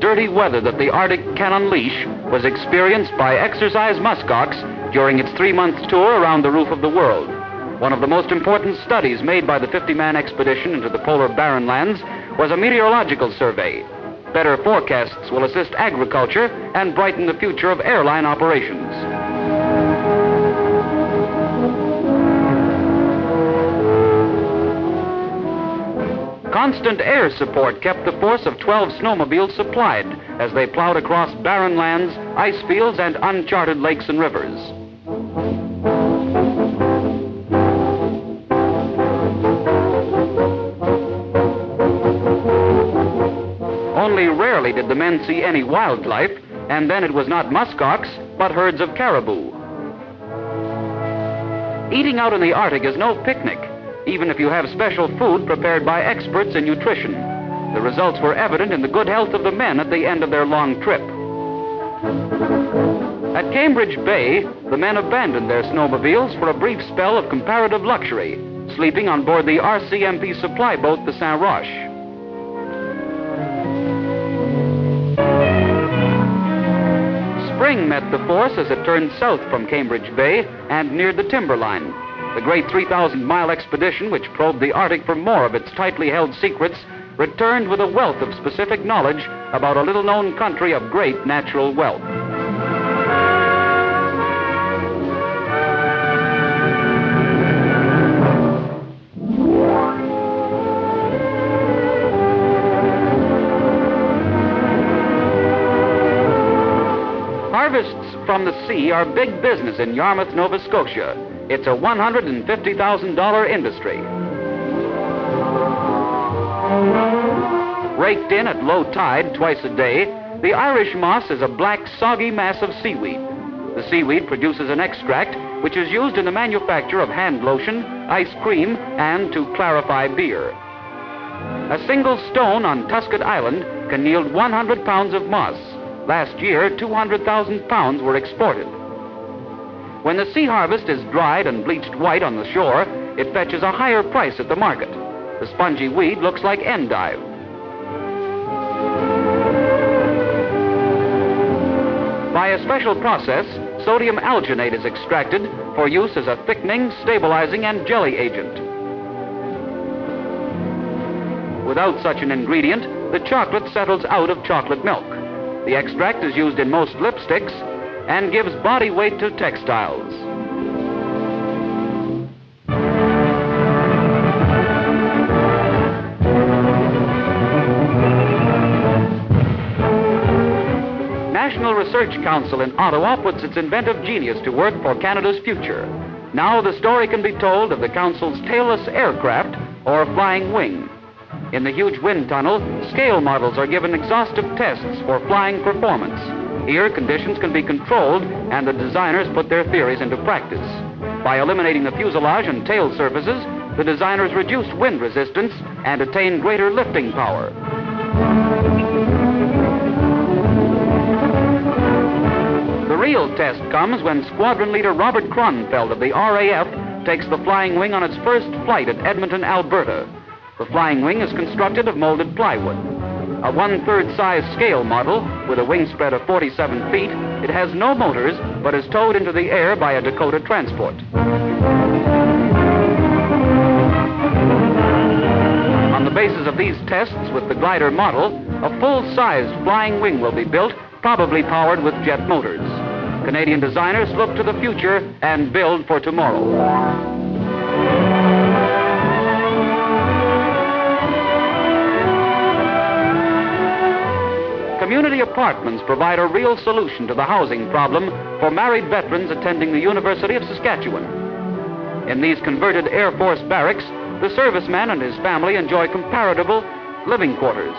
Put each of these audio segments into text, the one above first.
dirty weather that the Arctic can unleash was experienced by exercise muskox during its three-month tour around the roof of the world. One of the most important studies made by the 50-man expedition into the polar barren lands was a meteorological survey. Better forecasts will assist agriculture and brighten the future of airline operations. Constant air support kept the force of 12 snowmobiles supplied as they plowed across barren lands, ice fields, and uncharted lakes and rivers. Only rarely did the men see any wildlife, and then it was not muskox, but herds of caribou. Eating out in the Arctic is no picnic, even if you have special food prepared by experts in nutrition. The results were evident in the good health of the men at the end of their long trip. At Cambridge Bay, the men abandoned their snowmobiles for a brief spell of comparative luxury, sleeping on board the RCMP supply boat, the Saint Roch. Spring met the force as it turned south from Cambridge Bay and neared the timberline. The great 3,000 mile expedition, which probed the Arctic for more of its tightly held secrets, returned with a wealth of specific knowledge about a little known country of great natural wealth. From the sea are big business in Yarmouth, Nova Scotia. It's a $150,000 industry. Raked in at low tide twice a day, the Irish moss is a black, soggy mass of seaweed. The seaweed produces an extract which is used in the manufacture of hand lotion, ice cream, and to clarify beer. A single stone on Tusket Island can yield 100 pounds of moss. Last year, 200,000 pounds were exported. When the sea harvest is dried and bleached white on the shore, it fetches a higher price at the market. The spongy weed looks like endive. By a special process, sodium alginate is extracted for use as a thickening, stabilizing, and jelly agent. Without such an ingredient, the chocolate settles out of chocolate milk. The extract is used in most lipsticks and gives body weight to textiles. National Research Council in Ottawa puts its inventive genius to work for Canada's future. Now the story can be told of the Council's tailless aircraft or flying wing. In the huge wind tunnel, scale models are given exhaustive tests for flying performance. Here, conditions can be controlled, and the designers put their theories into practice. By eliminating the fuselage and tail surfaces, the designers reduced wind resistance and attained greater lifting power. The real test comes when Squadron Leader Robert Kronfeld of the RAF takes the flying wing on its first flight at Edmonton, Alberta. The flying wing is constructed of molded plywood. A one-third size scale model with a wingspread of 47 feet, it has no motors but is towed into the air by a Dakota transport. On the basis of these tests with the glider model, a full-sized flying wing will be built, probably powered with jet motors. Canadian designers look to the future and build for tomorrow. Apartments provide a real solution to the housing problem for married veterans attending the University of Saskatchewan. In these converted Air Force barracks, the serviceman and his family enjoy comparable living quarters.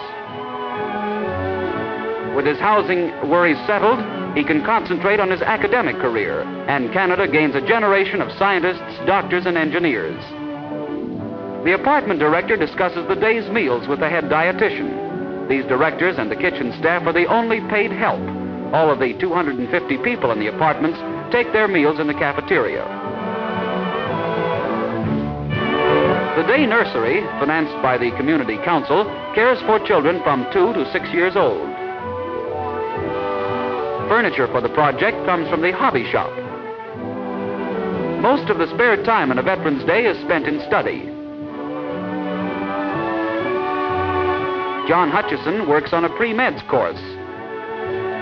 With his housing worries settled, he can concentrate on his academic career, and Canada gains a generation of scientists, doctors, and engineers. The apartment director discusses the day's meals with the head dietitian. These directors and the kitchen staff are the only paid help. All of the 250 people in the apartments take their meals in the cafeteria. The day nursery, financed by the community council, cares for children from two to six years old. Furniture for the project comes from the hobby shop. Most of the spare time in a veteran's day is spent in study. John Hutchison works on a pre-meds course.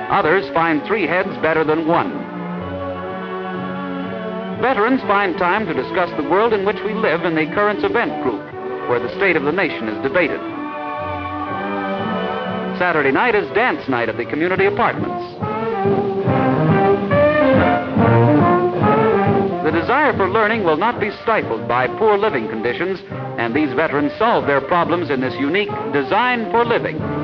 Others find three heads better than one. Veterans find time to discuss the world in which we live in the Currents Event Group, where the state of the nation is debated. Saturday night is dance night at the community apartments. The desire for learning will not be stifled by poor living conditions, and these veterans solve their problems in this unique Design for Living.